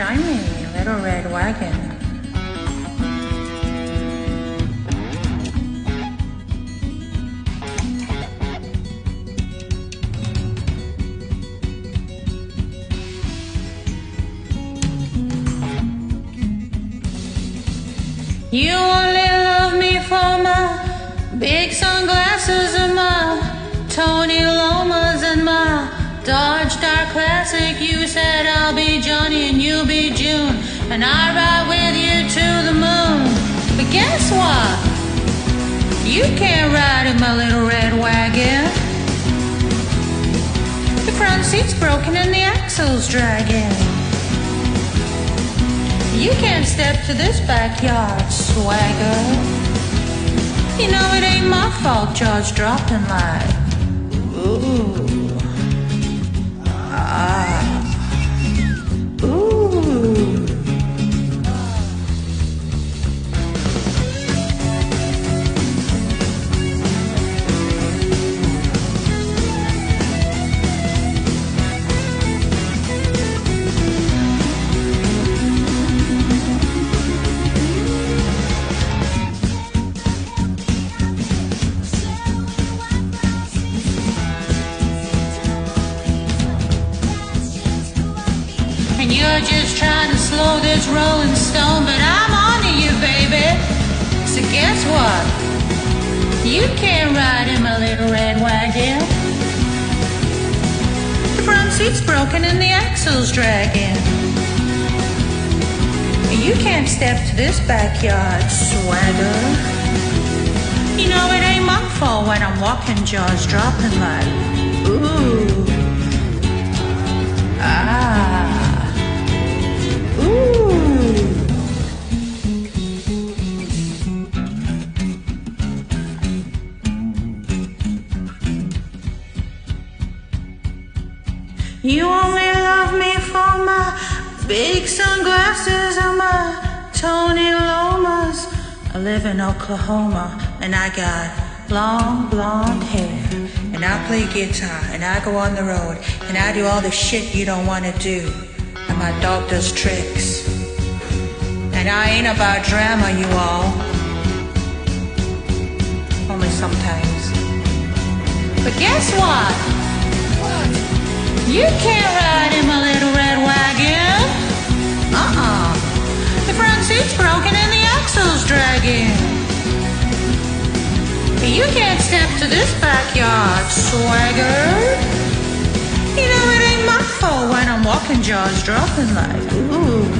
shiny little red wagon. You only love me for my big sunglasses And you'll be June, and I'll ride with you to the moon. But guess what? You can't ride in my little red wagon. The front seat's broken and the axle's dragging. You can't step to this backyard, swagger. You know it ain't my fault George dropped in like, ooh, you're just trying to slow this rolling stone, but I'm on to you, baby. So guess what? You can't ride in my little red wagon. The front seat's broken and the axle's dragging. You can't step to this backyard, swagger. You know it ain't my fault when I'm walking, jaws dropping like, ooh, You only love me for my big sunglasses and my Tony Lamas. I live in Oklahoma and I got long blonde hair. And I play guitar and I go on the road and I do all the shit you don't want to do and my dog does tricks. And I ain't about drama, you all. Only sometimes. But guess what? You can't ride in my little red wagon. Uh-uh. The front seat's broken and the axle's dragging. You can't step to this backyard, swagger. You know it ain't my fault when I'm walking jaws dropping like, ooh.